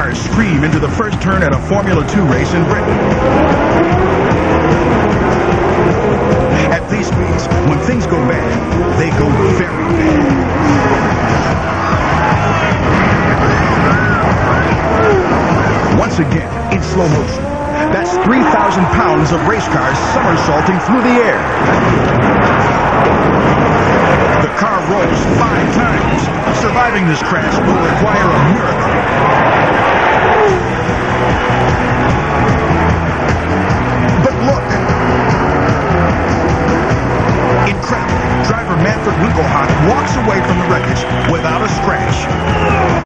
cars scream into the first turn at a Formula 2 race in Britain. At these speeds, when things go bad, they go very bad. Once again, in slow motion. That's 3,000 pounds of race cars somersaulting through the air. The car rolls five times. Surviving this crash will require Manfred Winkelhock walks away from the wreckage without a scratch.